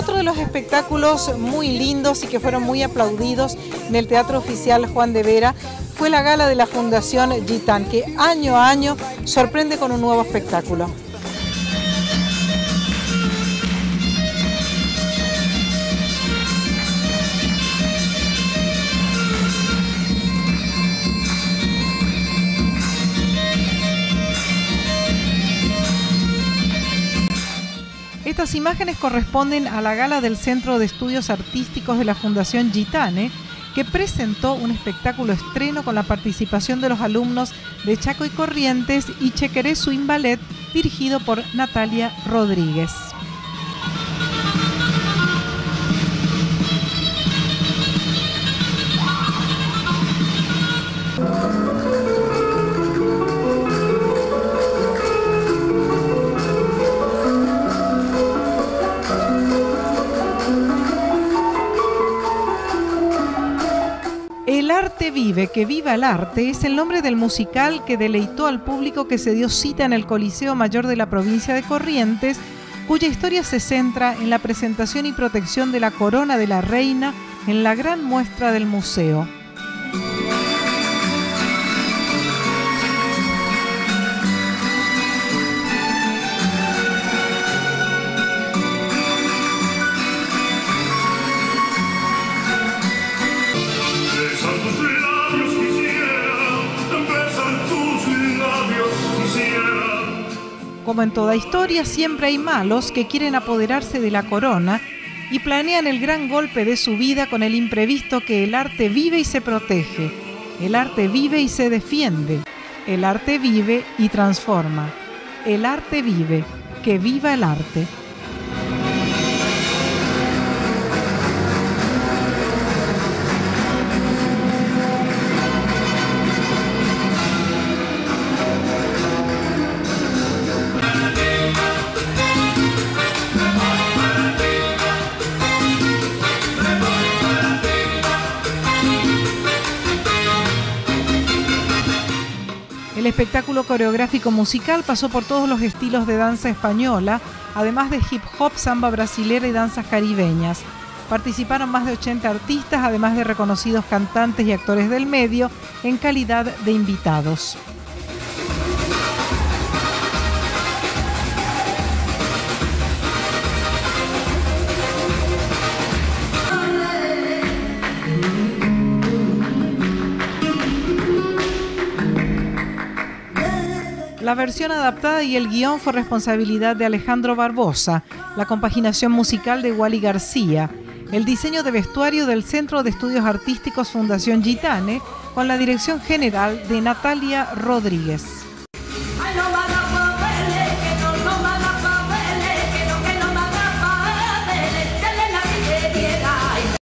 Otro de los espectáculos muy lindos y que fueron muy aplaudidos en el Teatro Oficial Juan de Vera fue la gala de la Fundación Gitán, que año a año sorprende con un nuevo espectáculo. Estas imágenes corresponden a la gala del Centro de Estudios Artísticos de la Fundación Gitane, que presentó un espectáculo estreno con la participación de los alumnos de Chaco y Corrientes y Chequeré Swing Ballet, dirigido por Natalia Rodríguez. Arte vive, que viva el arte, es el nombre del musical que deleitó al público que se dio cita en el Coliseo Mayor de la provincia de Corrientes, cuya historia se centra en la presentación y protección de la corona de la reina en la gran muestra del museo. Como en toda historia, siempre hay malos que quieren apoderarse de la corona y planean el gran golpe de su vida con el imprevisto que el arte vive y se protege. El arte vive y se defiende. El arte vive y transforma. El arte vive. Que viva el arte. El espectáculo coreográfico musical pasó por todos los estilos de danza española, además de hip hop, samba brasilera y danzas caribeñas. Participaron más de 80 artistas, además de reconocidos cantantes y actores del medio, en calidad de invitados. La versión adaptada y el guion fue responsabilidad de Alejandro Barbosa, la compaginación musical de Wally García, el diseño de vestuario del Centro de Estudios Artísticos Fundación Gitane, con la dirección general de Natalia Rodríguez.